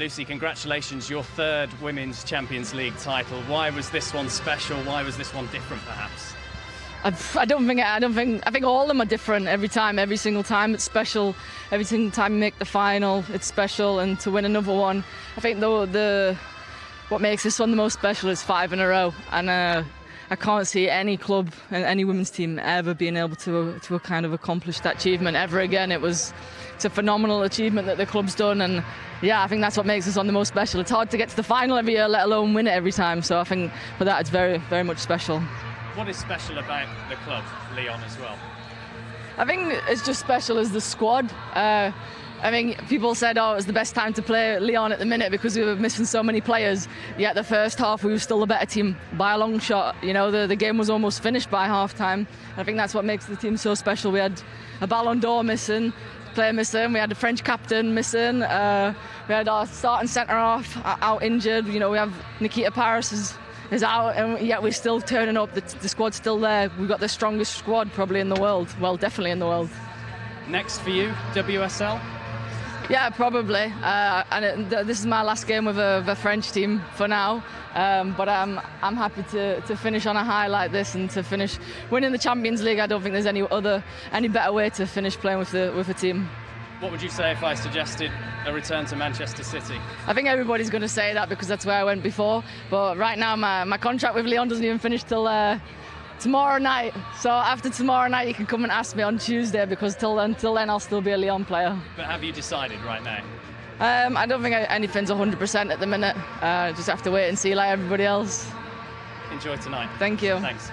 Lucy, congratulations, your third Women's Champions League title. Why was this one special? Why was this one different, perhaps? I, don't think I don't think I think all of them are different every time. Every single time it's special. Every single time you make the final, it's special. And to win another one, I think the the what makes this one the most special is five in a row. And uh, I can't see any club and any women's team ever being able to to kind of accomplish that achievement ever again. It was it's a phenomenal achievement that the club's done, and yeah, I think that's what makes this one the most special. It's hard to get to the final every year, let alone win it every time. So I think for that, it's very very much special. What is special about the club, Lyon, as well? I think it's just special as the squad. Uh, I mean, people said, oh, it was the best time to play Lyon at the minute because we were missing so many players. Yet the first half, we were still a better team by a long shot. You know, the, the game was almost finished by half time. I think that's what makes the team so special. We had a Ballon d'Or missing, player missing. We had a French captain missing. Uh, we had our starting centre half out injured. You know, we have Nikita Parris is, is out, and yet we're still turning up. The, the squad's still there. We've got the strongest squad probably in the world. Well, definitely in the world. Next for you, WSL? Yeah, probably. Uh, and it, this is my last game with a, a French team for now. Um, but I'm I'm happy to, to finish on a high like this and to finish winning the Champions League. I don't think there's any other any better way to finish playing with the with a team. What would you say if I suggested a return to Manchester City? I think everybody's going to say that because that's where I went before. But right now, my, my contract with Lyon doesn't even finish till uh, tomorrow night. So after tomorrow night, you can come and ask me on Tuesday because till then, till then I'll still be a Lyon player. But have you decided right now? Um, I don't think anything's 100% at the minute. Uh, just have to wait and see like everybody else. Enjoy tonight. Thank you. Thanks.